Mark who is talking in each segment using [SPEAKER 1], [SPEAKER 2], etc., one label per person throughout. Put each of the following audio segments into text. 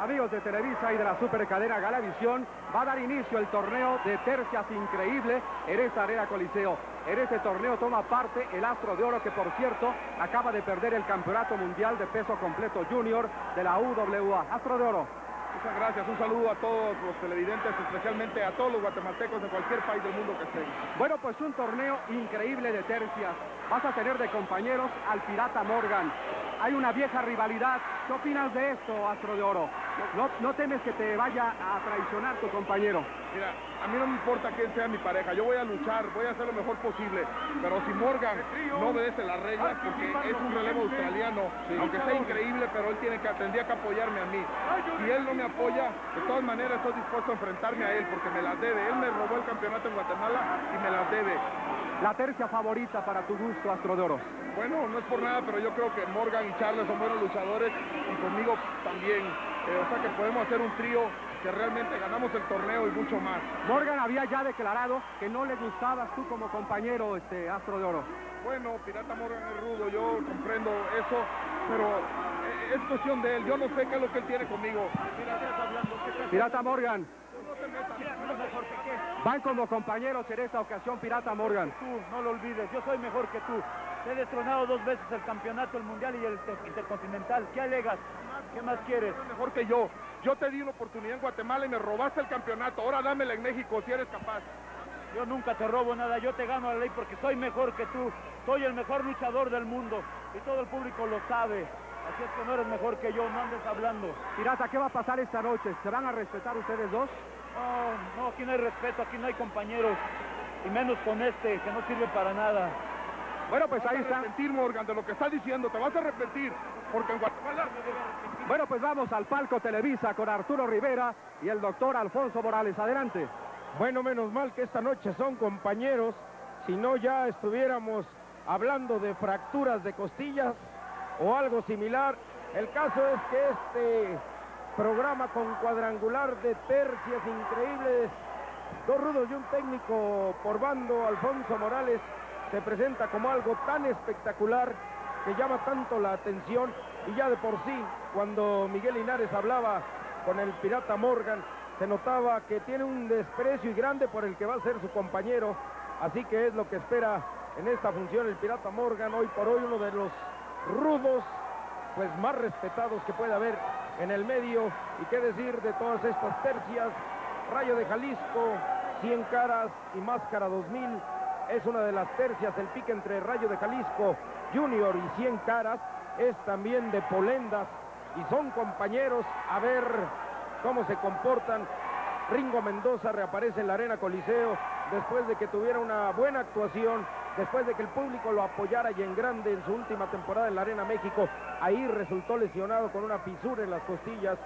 [SPEAKER 1] Amigos de Televisa y de la supercadena Galavisión, va a dar inicio el torneo de tercias increíble en esta arena Coliseo. En este torneo toma parte el Astro de Oro, que por cierto acaba de perder el Campeonato Mundial de Peso Completo Junior de la UWA. Astro de Oro.
[SPEAKER 2] Muchas gracias, un saludo a todos los televidentes, especialmente a todos los guatemaltecos de cualquier país del mundo que estén.
[SPEAKER 1] Bueno, pues un torneo increíble de tercias. Vas a tener de compañeros al Pirata Morgan. Hay una vieja rivalidad. ¿Qué opinas de esto, Astro de Oro? ¿No, temes que te vaya a traicionar tu compañero?
[SPEAKER 2] Mira, a mí no me importa quién sea mi pareja. Yo voy a luchar, voy a hacer lo mejor posible. Pero si Morgan no obedece las reglas, porque es un relevo australiano, aunque sea increíble, pero él tiene que, tendría que apoyarme a mí. Si él no me apoya, de todas maneras estoy dispuesto a enfrentarme a él, porque me las debe. Él me robó el campeonato en Guatemala y me las debe.
[SPEAKER 1] La tercia favorita para tu gusto, Astro de Oro.
[SPEAKER 2] Bueno, no es por nada, pero yo creo que Morgan y Charles son buenos luchadores y conmigo también. Eh, o sea que podemos hacer un trío que realmente ganamos el torneo y mucho más.
[SPEAKER 1] Morgan había ya declarado que no le gustabas tú como compañero, este Astro de Oro.
[SPEAKER 2] Bueno, Pirata Morgan es rudo, yo comprendo eso, pero eh, es cuestión de él. Yo no sé qué es lo que él tiene conmigo.
[SPEAKER 1] Pirata Morgan. Van como compañeros en esta ocasión Pirata Morgan.
[SPEAKER 3] Tú, no lo olvides, yo soy mejor que tú. Te he destronado dos veces el campeonato, el mundial y el intercontinental. ¿Qué alegas? ¿Qué más quieres?
[SPEAKER 2] Mejor que yo. Yo te di una oportunidad en Guatemala y me robaste el campeonato. Ahora dámela en México si eres capaz.
[SPEAKER 3] Yo nunca te robo nada, yo te gano la ley porque soy mejor que tú. Soy el mejor luchador del mundo y todo el público lo sabe. Así es que no eres mejor que yo, no andes hablando.
[SPEAKER 1] Pirata, ¿qué va a pasar esta noche? ¿Se van a respetar ustedes dos?
[SPEAKER 3] No, no, aquí no hay respeto, aquí no hay compañeros. Y menos con este, que no sirve para nada.
[SPEAKER 2] Bueno, pues ahí está. arrepentir, Morgan, de lo que está diciendo. Te vas a arrepentir, porque en Guatemala...
[SPEAKER 1] Bueno, pues vamos al palco Televisa con Arturo Rivera y el doctor Alfonso Morales. Adelante.
[SPEAKER 4] Bueno, menos mal que esta noche son compañeros. Si no, ya estuviéramos hablando de fracturas de costillas o algo similar. El caso es que este programa con cuadrangular de tercias increíbles. Dos rudos y un técnico por bando, Alfonso Morales, se presenta como algo tan espectacular que llama tanto la atención y ya de por sí, cuando Miguel Linares hablaba con el pirata Morgan, se notaba que tiene un desprecio y grande por el que va a ser su compañero, así que es lo que espera en esta función el pirata Morgan, hoy por hoy uno de los rudos pues más respetados que puede haber en el medio. Y qué decir de todas estas tercias. Rayo de Jalisco, 100 caras y Máscara 2000. Es una de las tercias, el pique entre Rayo de Jalisco Junior y 100 caras. Es también de Polendas y son compañeros. A ver cómo se comportan. Ringo Mendoza reaparece en la Arena Coliseo después de que tuviera una buena actuación después de que el público lo apoyara y en grande en su última temporada en la Arena México. Ahí resultó lesionado con una fisura en las costillas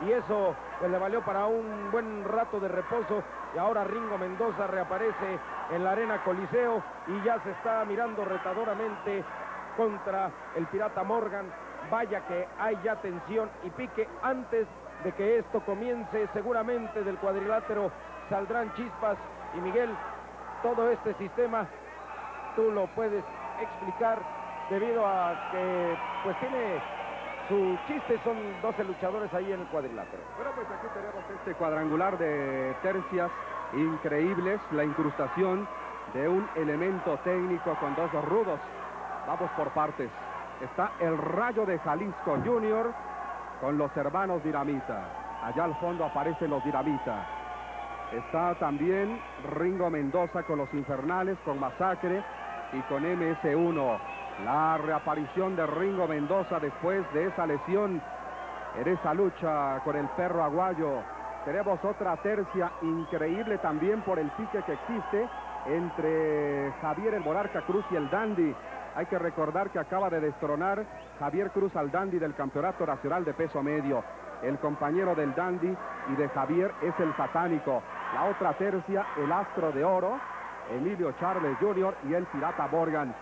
[SPEAKER 4] y eso pues, le valió para un buen rato de reposo y ahora Ringo Mendoza reaparece en la Arena Coliseo y ya se está mirando retadoramente contra el Pirata Morgan. Vaya que hay ya tensión y pique antes de que esto comience. Seguramente del cuadrilátero saldrán chispas y Miguel, todo este sistema tú lo puedes explicar debido a que pues tiene su chiste, son 12 luchadores ahí en el cuadrilátero.
[SPEAKER 1] Bueno, pues aquí tenemos este cuadrangular de tercias increíbles, la incrustación de un elemento técnico con dos rudos. Vamos por partes. Está el Rayo de Jalisco Junior con los hermanos Dinamita. Allá al fondo aparecen los Dinamita. Está también Ringo Mendoza con los Infernales, con Masacre y con MS1. La reaparición de Ringo Mendoza después de esa lesión en esa lucha con el perro aguayo. Tenemos otra tercia increíble también por el pique que existe entre Javier el Monarca Cruz y el Dandy. Hay que recordar que acaba de destronar Javier Cruz al Dandy del Campeonato Nacional de Peso Medio. El compañero del Dandy y de Javier es el satánico. La otra tercia, el Astro de Oro, Emilio Charles Jr. y el Pirata Morgan.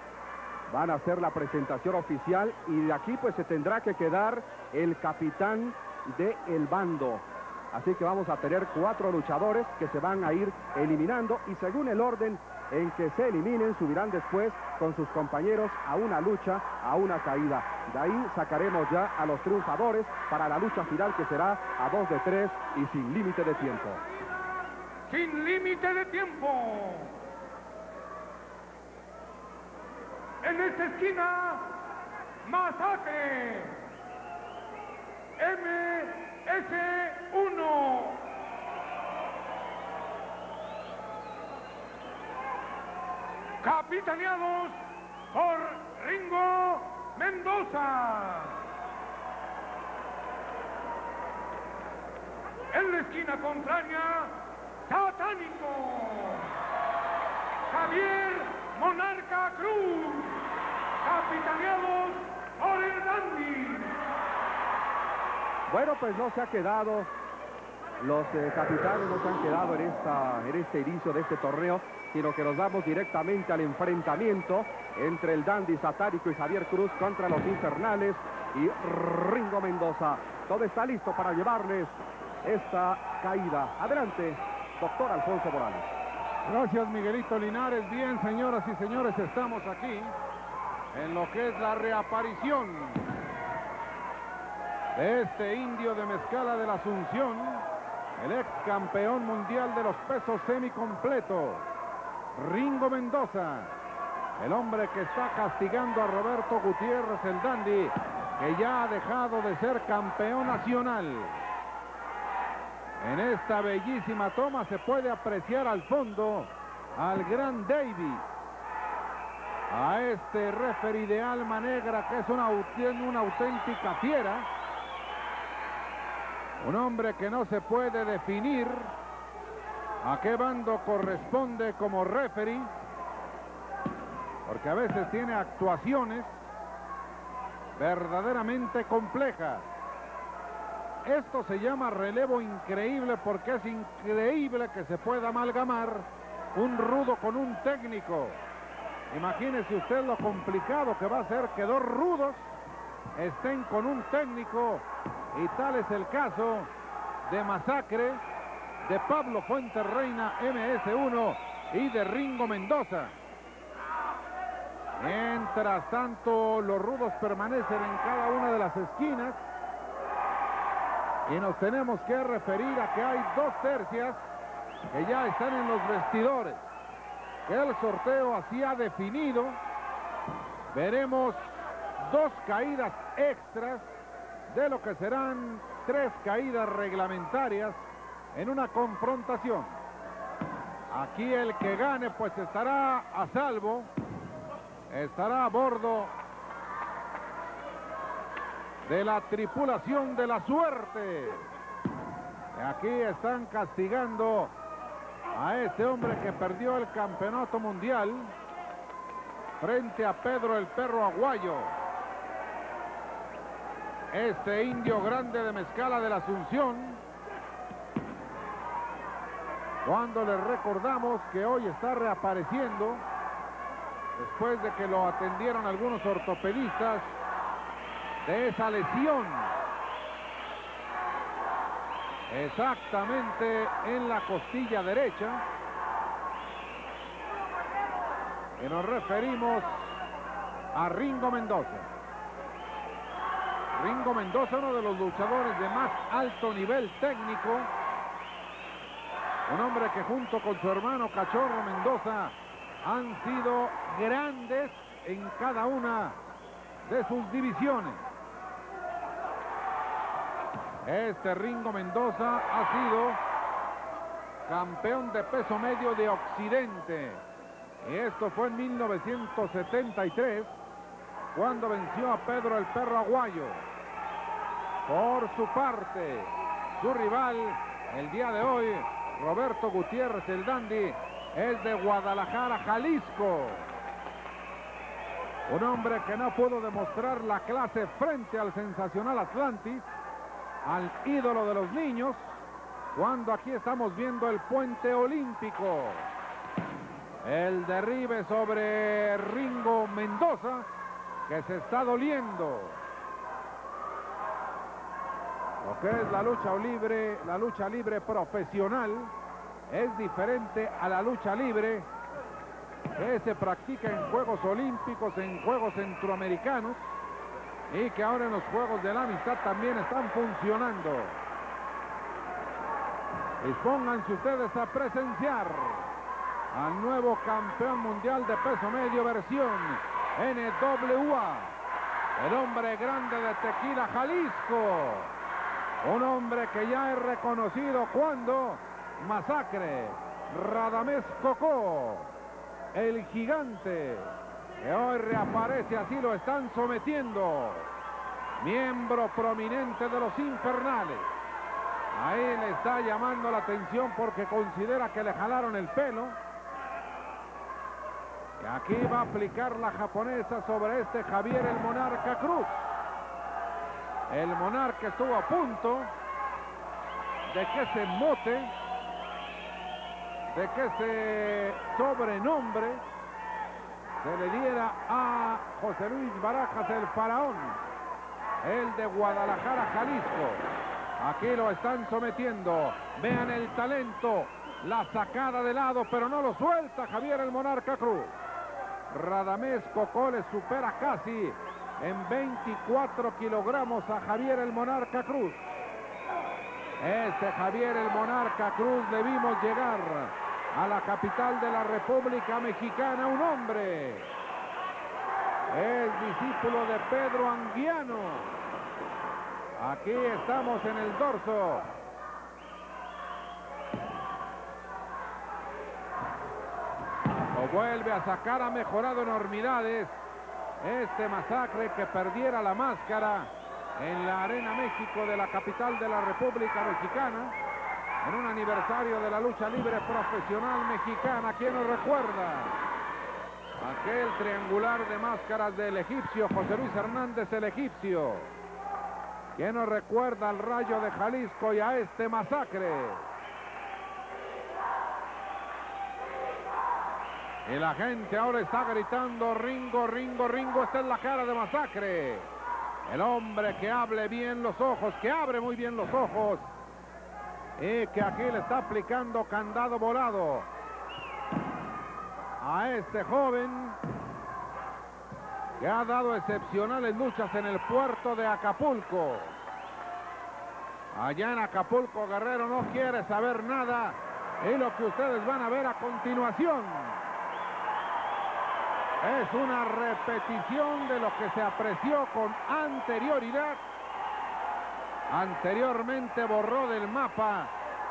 [SPEAKER 1] Van a hacer la presentación oficial y de aquí pues se tendrá que quedar el capitán el bando. Así que vamos a tener cuatro luchadores que se van a ir eliminando y según el orden en que se eliminen, subirán después con sus compañeros a una lucha, a una caída. De ahí sacaremos ya a los triunfadores para la lucha final que será a dos de tres y sin límite de tiempo.
[SPEAKER 5] Sin límite de tiempo. En esta esquina, masacre. MS1. capitaneados por Ringo Mendoza. En la esquina contraria, Satánico. Javier Monarca Cruz, capitaneados por el Dandy.
[SPEAKER 1] Bueno, pues no se ha quedado, los eh, capitanes no se han quedado en, en este inicio de este torneo sino que nos vamos directamente al enfrentamiento entre el dandy satárico y Javier Cruz contra los infernales y Ringo Mendoza. Todo está listo para llevarles esta caída. Adelante, doctor Alfonso Morales.
[SPEAKER 6] Gracias, Miguelito Linares. Bien, señoras y señores, estamos aquí en lo que es la reaparición de este indio de Mezcala de la Asunción, el ex campeón mundial de los pesos semicompletos. Ringo Mendoza, el hombre que está castigando a Roberto Gutiérrez, el dandy, que ya ha dejado de ser campeón nacional. En esta bellísima toma se puede apreciar al fondo al gran Davis. A este referee de alma negra que es una, una auténtica fiera. Un hombre que no se puede definir a qué bando corresponde como referee, porque a veces tiene actuaciones verdaderamente complejas. Esto se llama relevo increíble porque es increíble que se pueda amalgamar un rudo con un técnico. Imagínese usted lo complicado que va a ser que dos rudos estén con un técnico y tal es el caso de Masacre de Pablo Fuente Reina MS1 y de Ringo Mendoza. Mientras tanto, los rudos permanecen en cada una de las esquinas. Y nos tenemos que referir a que hay dos tercias que ya están en los vestidores. El sorteo así ha definido. Veremos dos caídas extras de lo que serán tres caídas reglamentarias en una confrontación. Aquí el que gane pues estará a salvo, estará a bordo de la tripulación de la suerte. Aquí están castigando a este hombre que perdió el campeonato mundial frente a Pedro el Perro Aguayo. Este indio grande de Mezcala de la Asunción cuando les recordamos que hoy está reapareciendo después de que lo atendieron algunos ortopedistas de esa lesión. Exactamente en la costilla derecha. Y nos referimos a Ringo Mendoza. Ringo Mendoza, uno de los luchadores de más alto nivel técnico un hombre que junto con su hermano Cachorro Mendoza han sido grandes en cada una de sus divisiones. Este Ringo Mendoza ha sido campeón de peso medio de Occidente. Y esto fue en 1973, cuando venció a Pedro el Perro Aguayo. Por su parte, su rival el día de hoy Roberto Gutiérrez, el dandy, es de Guadalajara, Jalisco. Un hombre que no pudo demostrar la clase frente al sensacional Atlantis, al ídolo de los niños, cuando aquí estamos viendo el puente olímpico. El derribe sobre Ringo Mendoza, que se está doliendo. Lo que es la lucha libre, la lucha libre profesional es diferente a la lucha libre que se practica en Juegos Olímpicos, en Juegos Centroamericanos y que ahora en los Juegos de la Amistad también están funcionando. Dispónganse ustedes a presenciar al nuevo campeón mundial de peso medio versión NWA, el hombre grande de Tequila, Jalisco. Un hombre que ya es reconocido cuando masacre Radamés Cocó, el gigante, que hoy reaparece, así lo están sometiendo. Miembro prominente de los infernales. Ahí le está llamando la atención porque considera que le jalaron el pelo. Y aquí va a aplicar la japonesa sobre este Javier el Monarca Cruz. El Monarca estuvo a punto de que se mote, de que ese sobrenombre se le diera a José Luis Barajas el Faraón, el de Guadalajara, Jalisco. Aquí lo están sometiendo. Vean el talento, la sacada de lado, pero no lo suelta Javier el Monarca Cruz. Radamés Cocó le supera casi en 24 kilogramos a Javier el Monarca Cruz. Este Javier el Monarca Cruz le vimos llegar a la capital de la República Mexicana, un hombre. Es discípulo de Pedro Anguiano. Aquí estamos en el dorso. Lo vuelve a sacar, ha mejorado enormidades. Este masacre que perdiera la máscara en la Arena México de la capital de la República Mexicana. En un aniversario de la lucha libre profesional mexicana. ¿Quién nos recuerda? Aquel triangular de máscaras del egipcio, José Luis Hernández el egipcio. ¿Quién nos recuerda al rayo de Jalisco y a este masacre? Y la gente ahora está gritando Ringo, Ringo, Ringo. Esta es la cara de masacre. El hombre que hable bien los ojos, que abre muy bien los ojos. Y que aquí le está aplicando candado volado a este joven que ha dado excepcionales luchas en el puerto de Acapulco. Allá en Acapulco Guerrero no quiere saber nada y lo que ustedes van a ver a continuación es una repetición de lo que se apreció con anterioridad. Anteriormente borró del mapa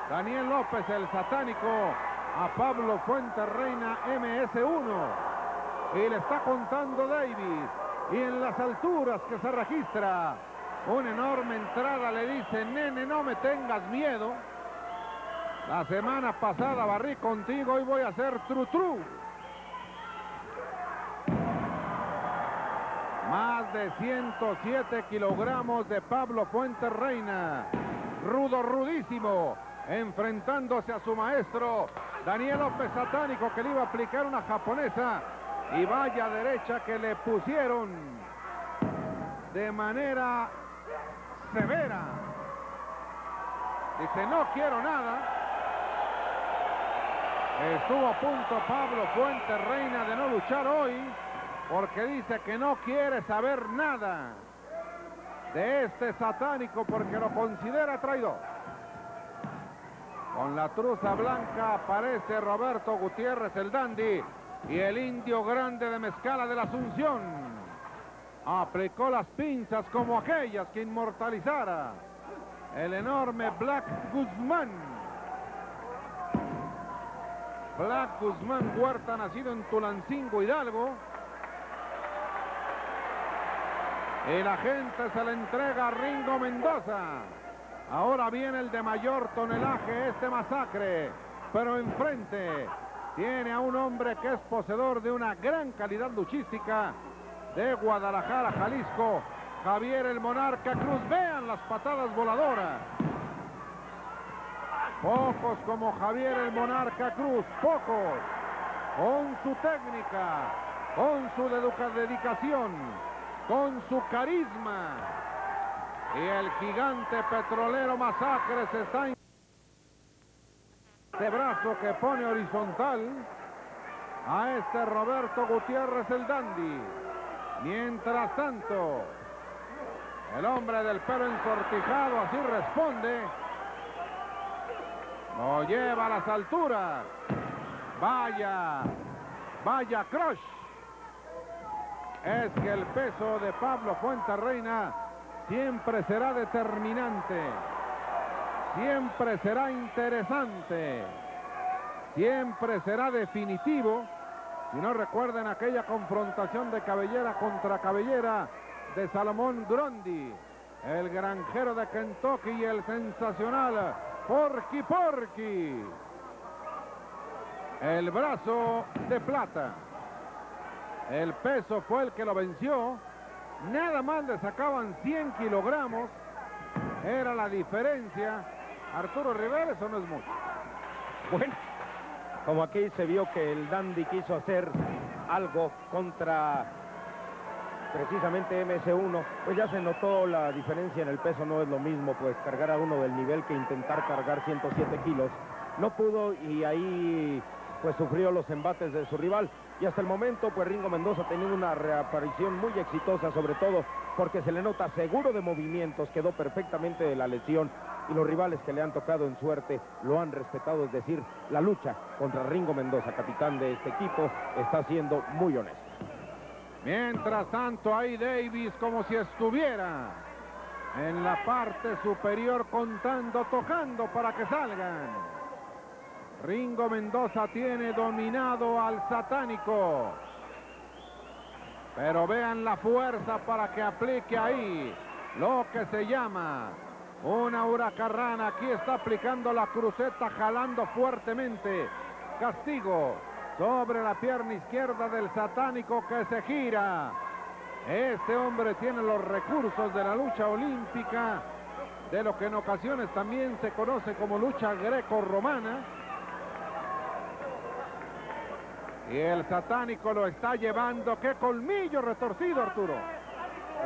[SPEAKER 6] Daniel López el satánico a Pablo Fuentes Reina MS1 y le está contando Davis. Y en las alturas que se registra una enorme entrada le dice nene no me tengas miedo. La semana pasada barrí contigo y voy a hacer tru más de 107 kilogramos de Pablo Fuentes Reina rudo rudísimo enfrentándose a su maestro Daniel López Satánico que le iba a aplicar una japonesa y vaya derecha que le pusieron de manera severa. Dice, no quiero nada. Estuvo a punto Pablo Fuentes Reina de no luchar hoy porque dice que no quiere saber nada de este satánico porque lo considera traidor. Con la truza blanca aparece Roberto Gutiérrez el dandy y el indio grande de Mezcala de la Asunción. Aplicó las pinzas como aquellas que inmortalizara el enorme Black Guzmán. Black Guzmán Huerta, nacido en Tulancingo, Hidalgo. Y la gente se le entrega a Ringo Mendoza. Ahora viene el de mayor tonelaje, este masacre. Pero enfrente tiene a un hombre que es poseedor de una gran calidad luchística de Guadalajara, Jalisco. Javier el Monarca Cruz. Vean las patadas voladoras. Pocos como Javier el Monarca Cruz, pocos. Con su técnica, con su dedicación, con su carisma. Y el gigante petrolero Masacre se está... Este brazo que pone horizontal a este Roberto Gutiérrez el Dandy. Mientras tanto, el hombre del pelo ensortijado así responde. Lo lleva a las alturas. Vaya, vaya crush. Es que el peso de Pablo Fuenterreina siempre será determinante. Siempre será interesante. Siempre será definitivo. Si no recuerden aquella confrontación de cabellera contra cabellera de Salomón Grondi, el granjero de Kentucky y el sensacional Porky Porky. El brazo de plata. El peso fue el que lo venció. Nada más le sacaban 100 kilogramos. Era la diferencia. Arturo Rivera, eso no es mucho.
[SPEAKER 4] Bueno, como aquí se vio que el Dandy quiso hacer algo contra precisamente MS1, pues ya se notó la diferencia en el peso, no es lo mismo pues cargar a uno del nivel que intentar cargar 107 kilos. No pudo y ahí pues sufrió los embates de su rival y hasta el momento pues Ringo Mendoza ha tenido una reaparición muy exitosa sobre todo porque se le nota seguro de movimientos, quedó perfectamente de la lesión y los rivales que le han tocado en suerte lo han respetado, es decir, la lucha contra Ringo Mendoza, capitán de este equipo, está siendo muy honesto.
[SPEAKER 6] Mientras tanto, ahí Davis como si estuviera en la parte superior contando, tocando para que salgan. Ringo Mendoza tiene dominado al satánico. Pero vean la fuerza para que aplique ahí lo que se llama una huracarrana. Aquí está aplicando la cruceta, jalando fuertemente. Castigo sobre la pierna izquierda del satánico que se gira. Este hombre tiene los recursos de la lucha olímpica, de lo que en ocasiones también se conoce como lucha greco-romana. Y el satánico lo está llevando. ¡Qué colmillo retorcido, Arturo!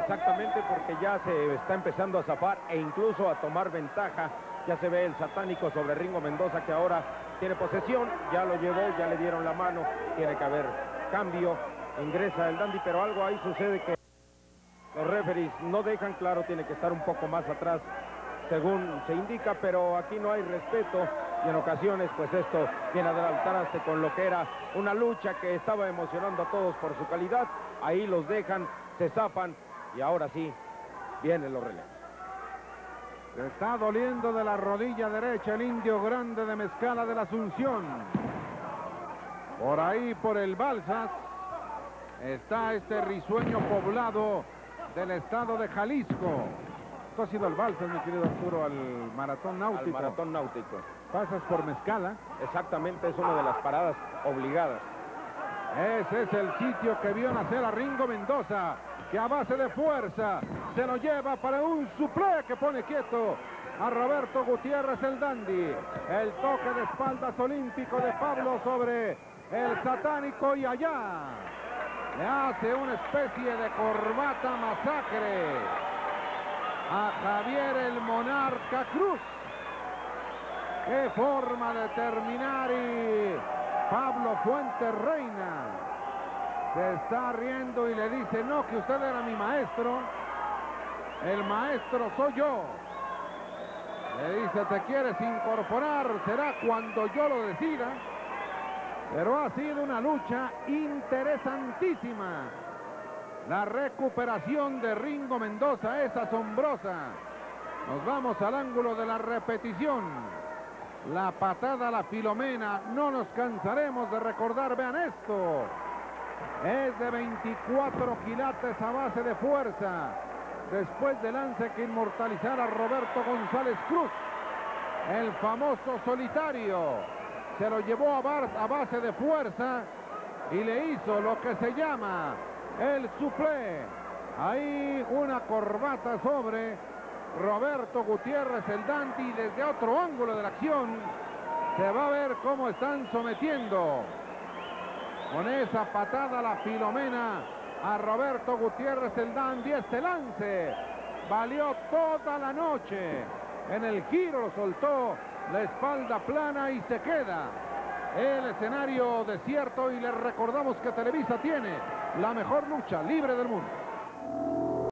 [SPEAKER 4] Exactamente porque ya se está empezando a zafar e incluso a tomar ventaja. Ya se ve el satánico sobre Ringo Mendoza que ahora tiene posesión, ya lo llevó, ya le dieron la mano, tiene que haber cambio, ingresa el Dandy, pero algo ahí sucede que los referees no dejan claro, tiene que estar un poco más atrás según se indica, pero aquí no hay respeto y en ocasiones pues esto viene a adelantarse con lo que era una lucha que estaba emocionando a todos por su calidad, ahí los dejan, se zafan y ahora sí vienen los relevos.
[SPEAKER 6] Se está doliendo de la rodilla derecha el indio grande de Mezcala de la Asunción. Por ahí, por el Balsas, está este risueño poblado del estado de Jalisco. Esto ha sido el Balsas, mi querido Arturo, al maratón náutico.
[SPEAKER 4] Al maratón náutico.
[SPEAKER 6] Pasas por Mezcala.
[SPEAKER 4] Exactamente, es una de las paradas obligadas.
[SPEAKER 6] Ese es el sitio que vio nacer a Ringo Mendoza que a base de fuerza se lo lleva para un suple que pone quieto a Roberto Gutiérrez el Dandy. El toque de espaldas olímpico de Pablo sobre el satánico y allá le hace una especie de corbata masacre a Javier el Monarca Cruz. Qué forma de terminar y Pablo Fuente Reina se está riendo y le dice, no, que usted era mi maestro. El maestro soy yo. Le dice, te quieres incorporar, será cuando yo lo decida. Pero ha sido una lucha interesantísima. La recuperación de Ringo Mendoza es asombrosa. Nos vamos al ángulo de la repetición. La patada a la Filomena, no nos cansaremos de recordar, vean esto. Es de 24 quilates a base de fuerza. Después del lance que inmortalizara Roberto González Cruz. El famoso solitario. Se lo llevó a, a base de fuerza y le hizo lo que se llama el suplé. Ahí una corbata sobre Roberto Gutiérrez el Danti desde otro ángulo de la acción. Se va a ver cómo están sometiendo con esa patada la Filomena a Roberto Gutiérrez el Dandy. Este lance valió toda la noche. En el giro soltó la espalda plana y se queda el escenario desierto y les recordamos que Televisa tiene la mejor lucha libre del mundo.